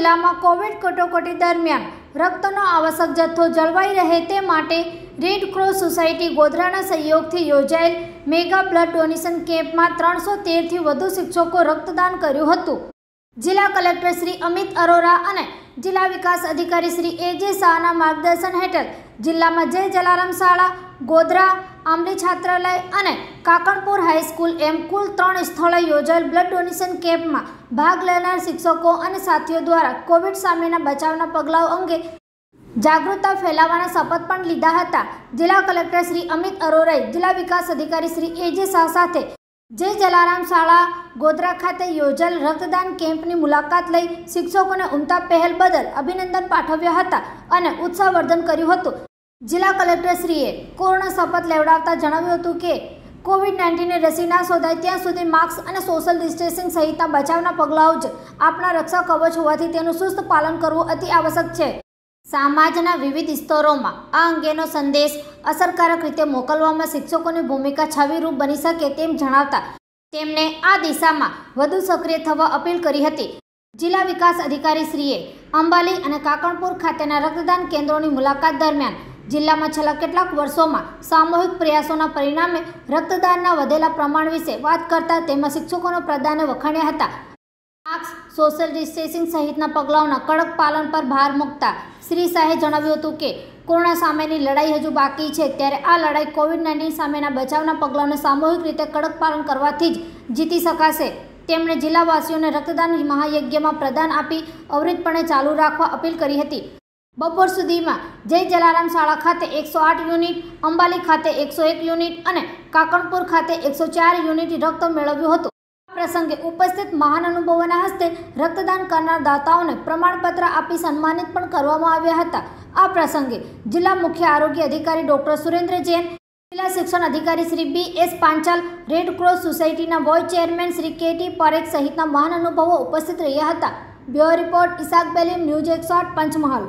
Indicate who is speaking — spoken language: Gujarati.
Speaker 1: જિલ્લામાં કોવિડ કટોકટી દરમિયાન રક્તનો આવશ્યક જથ્થો જળવાઈ રહે તે માટે રેડ ક્રોસ સોસાયટી ગોધરાના સહયોગથી યોજાયેલ મેગા બ્લડ ડોનેશન કેમ્પમાં ત્રણસો તેરથી વધુ શિક્ષકો રક્તદાન કર્યું હતું. જિલ્લા કલેક્ટર શ્રી અમિત અરોરા અને જિલ્લા વિકાસ અધિકારી શ્રી એ જે શાહના માર્ગદર્શન હેઠળ જિલ્લામાં જય જલારામ શાળા, ગોધરા, આંબલી છાત્રાલય અને કાકણપુર હાઈસ્કૂલ એમ કુલ ત્રણ સ્થળે યોજાયેલ બ્લડ ડોનેશન કેમ્પમાં ભાગ લેનાર શિક્ષકો અને સાથીઓ દ્વારા કોવિડ સામેના બચાવના પગલાઓ અંગે જાગૃતતા ફેલાવવાના શપથ પણ લીધા હતા. જિલ્લા કલેક્ટર શ્રી અમિત અરોરાએ જિલ્લા વિકાસ અધિકારી શ્રી એ જે શાહ સાથે જય જલારામ શાળા, ગોધરા ખાતે યોજાયેલ રક્તદાન કેમ્પની મુલાકાત લઈ શિક્ષકોને ઉમતા પહેલ બદલ અભિનંદન પાઠવ્યા હતા અને ઉત્સાહવર્ધન કર્યું હતું. જિલ્લા કલેક્ટરશ્રીએ કોરોના શપથ લેવડાવતા જણાવ્યું હતું કે, કોવિડ નાઇન્ટીનની રસી ના શોધાય ત્યાં સુધી માસ્ક અને સોશિયલ ડિસ્ટન્સિંગ સહિતના બચાવના પગલાઓ જ આપણા રક્ષા કવચ હોવાથી તેનું સુસ્ત પાલન કરવું અતિ આવશ્યક છે. સમાજના વિવિધ સ્તરોમાં આ અંગેનો સંદેશ અસરકારક રીતે મોકલવામાં શિક્ષકોની ભૂમિકા છબીરૂપ બની શકે તેમ જણાવતા તેમણે આ દિશામાં વધુ સક્રિય થવા અપીલ કરી હતી. જિલ્લા વિકાસ અધિકારીશ્રીએ અંબાલી અને કાકણપુર ખાતેના રક્તદાન કેન્દ્રોની મુલાકાત દરમિયાન જિલ્લામાં છેલ્લા કેટલાક વર્ષોમાં સામૂહિક પ્રયાસોના પરિણામે રક્તદાનના વધેલા પ્રમાણ વિશે વાત કરતા તેમાં શિક્ષકોના પ્રદાને વખાણ્યા હતા. સોશિયલ ડિસ્ટન્સિંગ સહિતના પગલાઓના કડક પાલન પર ભાર મૂકતા શ્રી શાહે જણાવ્યું હતું કે, કોરોના સામેની લડાઈ હજુ બાકી છે, ત્યારે આ લડાઈ કોવિડ નાઇન્ટીન સામેના બચાવના પગલાઓને સામૂહિક રીતે કડક પાલન કરવાથી જ જીતી શકાશે. તેમણે જિલ્લાવાસીઓને રક્તદાન મહાયજ્ઞમાં પ્રદાન આપી અવરિતપણે ચાલુ રાખવા અપીલ કરી હતી. બપોર સુધીમાં જય જલારામ શાળા ખાતે એકસો આઠ યુનિટ, અંબાલી ખાતે એકસો એક યુનિટ અને કાકણપુર ખાતે એકસો ચાર યુનિટ રક્ત મેળવ્યું હતું. પ્રસંગે ઉપસ્થિત મહાન અનુભવોના હસ્તે રક્તદાન કરનાર દાતાઓને પ્રમાણપત્ર આપી સન્માનિત પણ કરવામાં આવ્યા હતા આ પ્રસંગે જિલ્લા મુખ્ય આરોગ્ય અધિકારી ડોક્ટર સુરેન્દ્ર જૈન જિલ્લા શિક્ષણ અધિકારી Shri B S Panchal red cross સોસાયટીના vice chairman Shri K T Parekh સહિતના મહાન અનુભવો ઉપસ્થિત રહ્યા હતા bureau report Isak Belim news એકસો આઠ પંચમહાલ